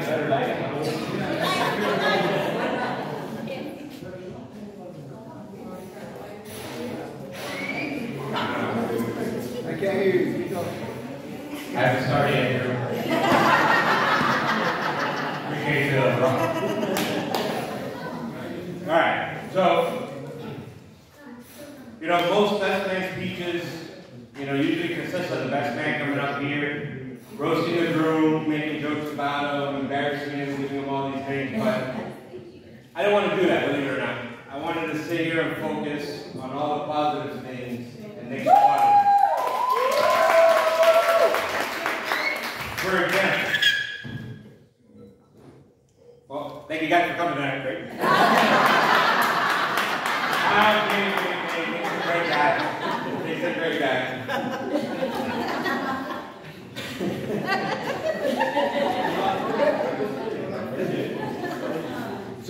a better life. I haven't. Appreciate you. All right, so, you know, most best man speeches, you know, usually consist of the best man coming up here, roasting his room, making jokes about him, embarrassing him, giving him all these things, but I didn't want to do that, believe it or not. I wanted to sit here and focus on all the positive things and they started. For example, well, thank you guys for coming tonight, great.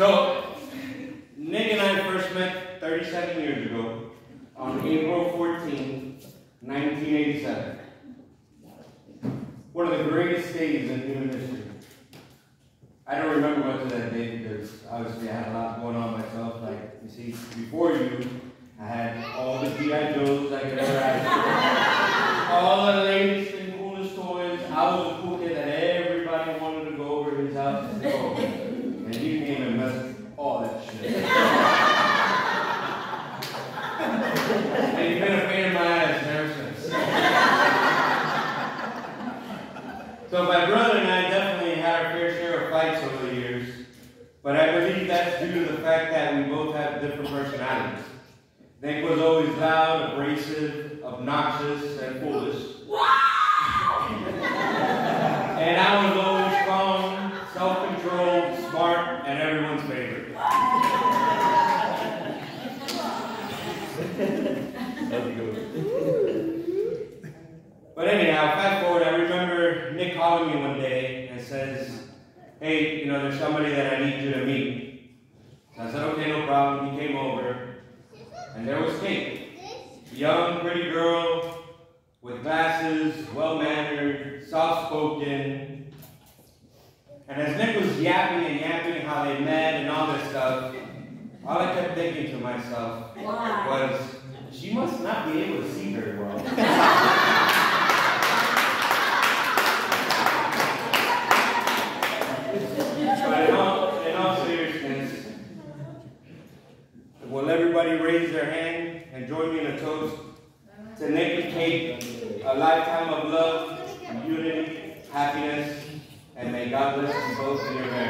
So, Nick and I first met 37 years ago on April 14, 1987. One of the greatest days in human history. I don't remember much of that day because obviously I had a lot going on myself. Like, you see, before you, I had all the G.I. Joes I could ever ask for. All the latest and coolest toys. I was a cool kid that everybody wanted to go over his house and go. And he came and messed with all that shit. and he's been a pain in my ass ever since. so my brother and I definitely had our fair share of fights over the years. But I believe that's due to the fact that we both have different personalities. Nick was always loud, abrasive, obnoxious, and foolish. and I was always calm, self-controlled, smart, and everyone's favorite. But anyhow, fast forward, I remember Nick calling me one day and says, hey, you know, there's somebody that I need you to meet. So I said, okay, no problem. He came over, and there was Kate, young, pretty girl with glasses, well-mannered, soft-spoken. And as Nick was yapping and yapping how they met and all this stuff, all I kept thinking to myself Why? was, she must not be able to see very well. But in all, in all seriousness, will everybody raise their hand and join me in a toast to Nick and Kate, a lifetime of love, unity, happiness, and may God bless you both in your marriage.